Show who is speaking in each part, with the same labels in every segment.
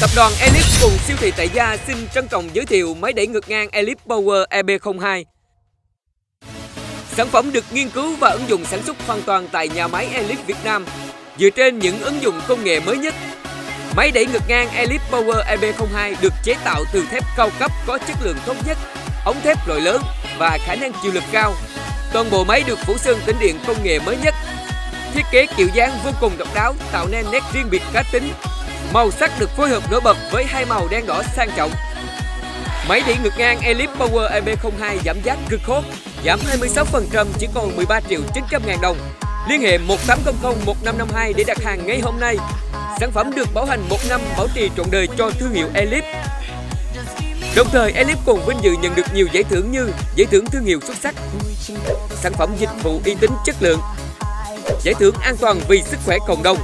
Speaker 1: Tập đoàn Elite cùng siêu thị tại gia xin trân trọng giới thiệu máy đẩy ngược ngang Elite Power EB02. Sản phẩm được nghiên cứu và ứng dụng sản xuất hoàn toàn tại nhà máy Elite Việt Nam dựa trên những ứng dụng công nghệ mới nhất. Máy đẩy ngược ngang Elite Power EB02 được chế tạo từ thép cao cấp có chất lượng tốt nhất, ống thép loại lớn và khả năng chịu lực cao. Toàn bộ máy được phủ sơn tĩnh điện công nghệ mới nhất. Thiết kế kiểu dáng vô cùng độc đáo tạo nên nét riêng biệt cá tính Màu sắc được phối hợp nổi bật với hai màu đen đỏ sang trọng. Máy đĩa ngược ngang Elite Power EB02 giảm giá cực hot, giảm 26% chỉ còn 13 triệu 900 ngàn đồng. Liên hệ 1800 1552 để đặt hàng ngay hôm nay. Sản phẩm được bảo hành 1 năm bảo trì trọn đời cho thương hiệu Elite. Đồng thời, Elite còn vinh dự nhận được nhiều giải thưởng như giải thưởng thương hiệu xuất sắc, sản phẩm dịch vụ uy tín chất lượng, giải thưởng an toàn vì sức khỏe cộng đồng,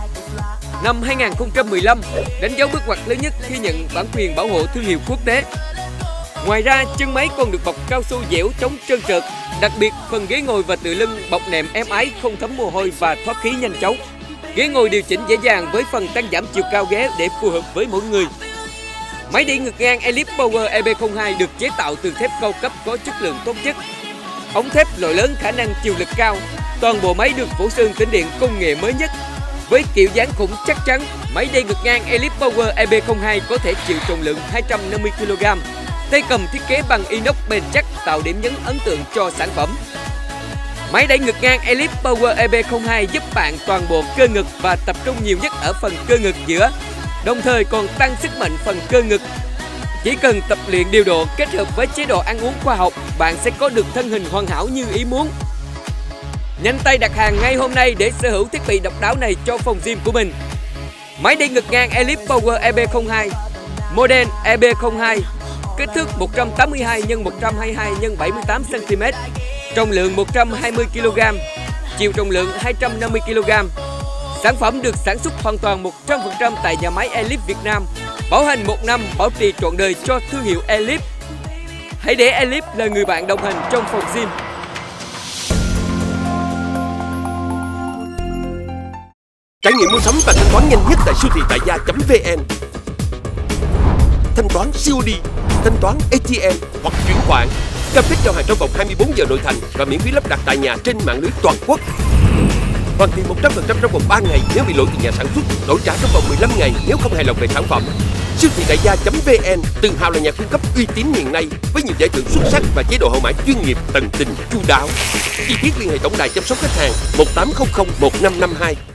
Speaker 1: năm 2015 đánh dấu bước ngoặt lớn nhất khi nhận bản quyền bảo hộ thương hiệu quốc tế. Ngoài ra, chân máy còn được bọc cao su dẻo chống trơn trượt, đặc biệt phần ghế ngồi và tựa lưng bọc nệm êm ái không thấm mồ hôi và thoát khí nhanh chóng. Ghế ngồi điều chỉnh dễ dàng với phần tăng giảm chiều cao ghế để phù hợp với mỗi người. Máy đi ngược ngang Elite Power EB02 được chế tạo từ thép cao cấp có chất lượng tốt nhất. Ống thép loại lớn khả năng chịu lực cao. Toàn bộ máy được phủ sơn tĩnh điện công nghệ mới nhất với kiểu dáng khủng chắc chắn, máy đay ngược ngang Elite Power EB02 có thể chịu trọng lượng 250 kg. Tay cầm thiết kế bằng inox bền chắc tạo điểm nhấn ấn tượng cho sản phẩm. Máy đẩy ngực ngang Elite Power EB02 giúp bạn toàn bộ cơ ngực và tập trung nhiều nhất ở phần cơ ngực giữa, đồng thời còn tăng sức mạnh phần cơ ngực. Chỉ cần tập luyện điều độ kết hợp với chế độ ăn uống khoa học, bạn sẽ có được thân hình hoàn hảo như ý muốn. Nhanh tay đặt hàng ngay hôm nay để sở hữu thiết bị độc đáo này cho phòng gym của mình. Máy đi ngực ngang Elite Power EB02 Model EB02 Kích thước 182 x 122 x 78 cm Trọng lượng 120 kg Chiều trọng lượng 250 kg Sản phẩm được sản xuất hoàn toàn 100% tại nhà máy Elite Việt Nam, Bảo hành 1 năm, bảo trì trọn đời cho thương hiệu Elite. Hãy để Elite là người bạn đồng hành trong phòng gym.
Speaker 2: Trải nghiệm mua sắm và thanh toán nhanh nhất tại siêu thị tại gia.vn Thanh toán COD, thanh toán ATM hoặc chuyển khoản. Cam kết giao hàng trong vòng 24 giờ nội thành và miễn phí lắp đặt tại nhà trên mạng lưới toàn quốc. Hoàn tiền 100% trong vòng 3 ngày nếu bị lỗi từ nhà sản xuất Đổi trả trong vòng 15 ngày nếu không hài lòng về sản phẩm. Siêu thị đại gia.vn tự hào là nhà cung cấp uy tín hiện nay với nhiều giải thưởng xuất sắc và chế độ hậu mãi chuyên nghiệp, tận tình, chu đáo. Chi tiết liên hệ tổng đài chăm sóc khách hàng 1800 1552